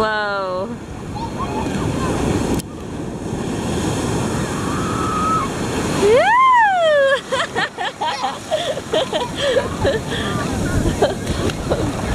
Whoa. Woo!